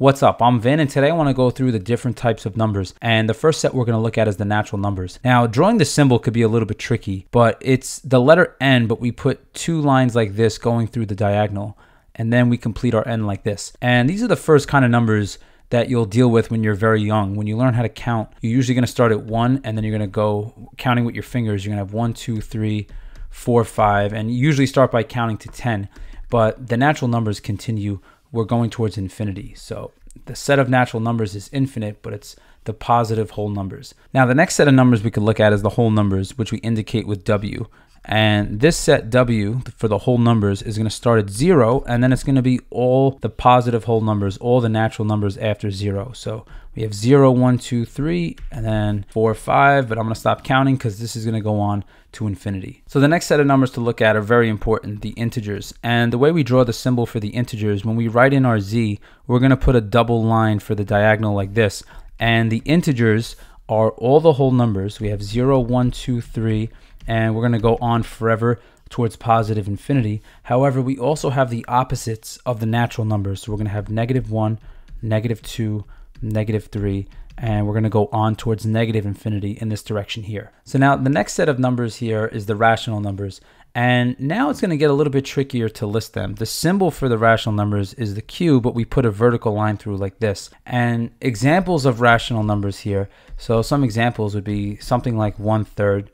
What's up? I'm Vin, and today I want to go through the different types of numbers. And the first set we're going to look at is the natural numbers. Now, drawing the symbol could be a little bit tricky, but it's the letter N, but we put two lines like this going through the diagonal, and then we complete our N like this. And these are the first kind of numbers that you'll deal with when you're very young. When you learn how to count, you're usually going to start at one, and then you're going to go counting with your fingers. You're going to have one, two, three, four, five, and usually start by counting to 10. But the natural numbers continue we're going towards infinity. So the set of natural numbers is infinite, but it's the positive whole numbers. Now, the next set of numbers we could look at is the whole numbers, which we indicate with W. And this set W for the whole numbers is going to start at zero, and then it's going to be all the positive whole numbers, all the natural numbers after zero. So we have zero, one, two, three, and then four, five, but I'm going to stop counting because this is going to go on to infinity. So the next set of numbers to look at are very important, the integers. And the way we draw the symbol for the integers, when we write in our Z, we're going to put a double line for the diagonal like this. And the integers are all the whole numbers. We have zero, one, two, three. 1, 2, 3, and we're going to go on forever towards positive infinity. However, we also have the opposites of the natural numbers. So we're going to have negative 1, negative 2, negative 3, and we're going to go on towards negative infinity in this direction here. So now the next set of numbers here is the rational numbers. And now it's going to get a little bit trickier to list them. The symbol for the rational numbers is the Q, but we put a vertical line through like this. And examples of rational numbers here. So some examples would be something like one third.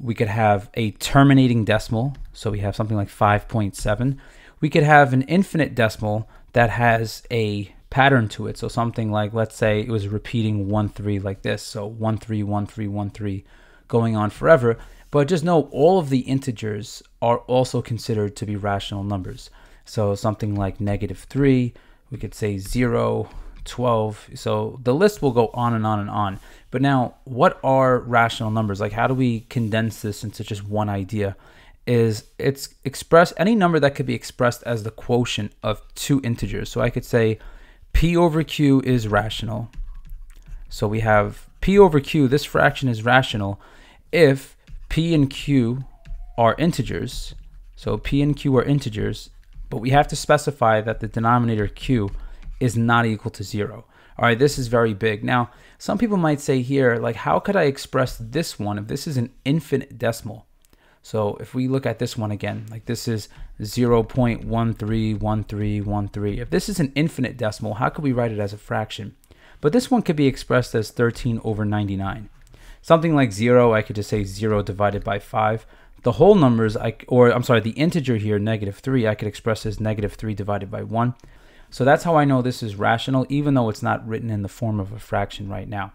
We could have a terminating decimal. So we have something like 5.7. We could have an infinite decimal that has a pattern to it. So something like, let's say it was repeating 1, 3 like this. So 1, 3, 1, 3, 1, 3 going on forever. But just know all of the integers are also considered to be rational numbers. So something like negative 3, we could say 0, 12. So the list will go on and on and on. But now, what are rational numbers? Like, how do we condense this into just one idea? Is it's expressed any number that could be expressed as the quotient of two integers. So I could say P over Q is rational. So we have P over Q, this fraction is rational if P and Q are integers. So P and Q are integers, but we have to specify that the denominator Q is not equal to zero. All right, this is very big. Now, some people might say here, like, how could I express this one if this is an infinite decimal? So if we look at this one again, like this is 0.131313. If this is an infinite decimal, how could we write it as a fraction? But this one could be expressed as 13 over 99. Something like 0, I could just say 0 divided by 5. The whole numbers, I, or I'm sorry, the integer here, negative 3, I could express as negative 3 divided by 1. So that's how I know this is rational, even though it's not written in the form of a fraction right now.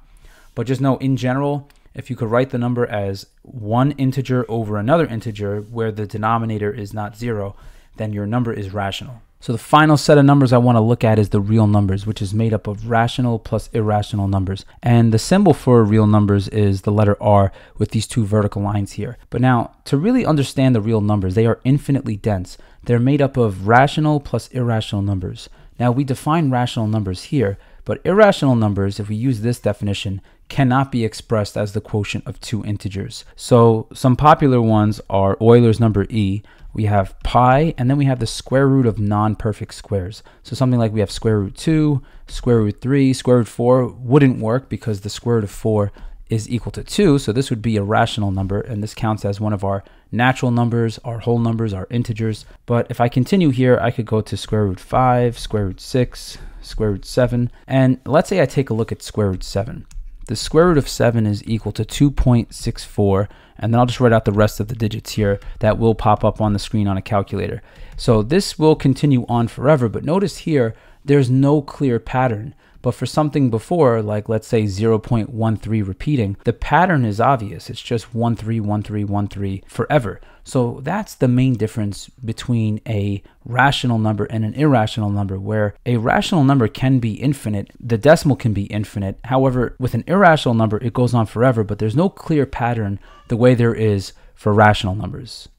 But just know, in general, if you could write the number as one integer over another integer where the denominator is not 0, then your number is rational. So the final set of numbers I want to look at is the real numbers, which is made up of rational plus irrational numbers. And the symbol for real numbers is the letter R with these two vertical lines here. But now, to really understand the real numbers, they are infinitely dense. They're made up of rational plus irrational numbers. Now, we define rational numbers here, but irrational numbers, if we use this definition, cannot be expressed as the quotient of two integers. So some popular ones are Euler's number E, we have pi, and then we have the square root of non-perfect squares. So something like we have square root 2, square root 3, square root 4 wouldn't work because the square root of 4 is equal to 2, so this would be a rational number, and this counts as one of our natural numbers, our whole numbers, our integers. But if I continue here, I could go to square root 5, square root 6, square root 7, and let's say I take a look at square root 7 the square root of 7 is equal to 2.64 and then I'll just write out the rest of the digits here that will pop up on the screen on a calculator. So this will continue on forever, but notice here there's no clear pattern. But for something before, like let's say 0.13 repeating, the pattern is obvious. It's just 131313 forever. So that's the main difference between a rational number and an irrational number, where a rational number can be infinite, the decimal can be infinite. However, with an irrational number, it goes on forever, but there's no clear pattern the way there is for rational numbers.